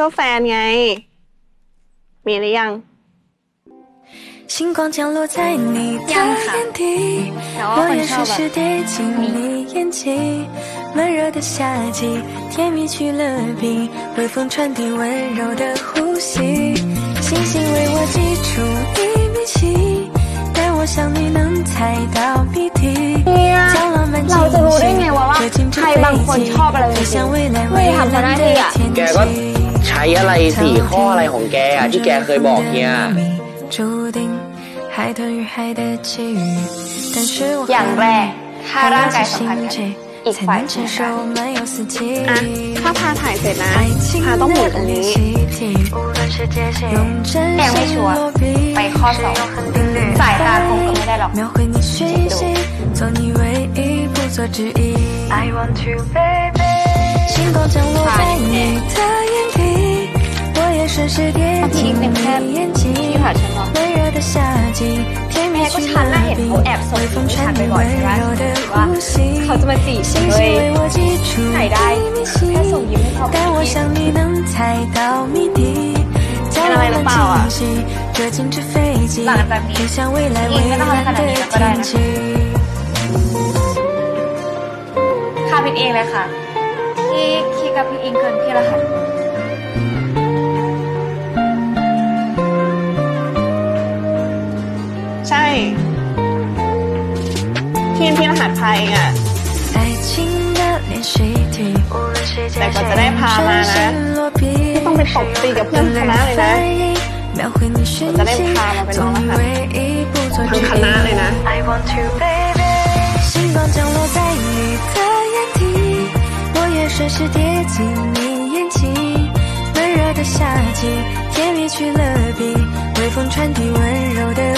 哥，แฟนไง，มีหรือยัง？有啊。เอาไปโชว์吧。咪呀。เราจะรู้ได้ไงวะว่าใครบางคนชอบอะไรจริงไม่ทำจะได้ที่อะ。้อะไรสี่ข้ออะไรของแกอ่ะที่แกเคยบอกเนี่ยอย่างแรก ถ้าร่างกายสัมพันธ์กันอีกฝ่ายถึงกันอ่ะถ้าพาถ่ายเสร็จนะ พาต้องหมุนตรงนี้แต่ไม่ชัวร์ไปข้อสองสายตาคงก็ไม่ได้หรอกจิตคดูผ่านอาชีพเป็นแค่ที่ผ่านฉันหรอแม่ก็ฉันน่ะเห็นเขาแอบส่งรูปฉันบ่อยๆใช่ไหมว่าเขาจะมาจีบเลยไหนได้แค่ส่งยิ้มให้เขาเป็นี่เปอะไรรือเปอ่ะหังนี้ยิงไม่้้ได้ค่ะเป็นเองเลยค่ะที่คิดกับพี่อิงเกินพี่ละค่ะเพื่อนพี่รหัสไพ่ไงแต่ก็จะได้พามานะพี่ต้องไปตกตีกับเพื่อนเขาแล้วเลยนะจะได้พามันไปน้องค่ะทั้งคณะเลยนะ。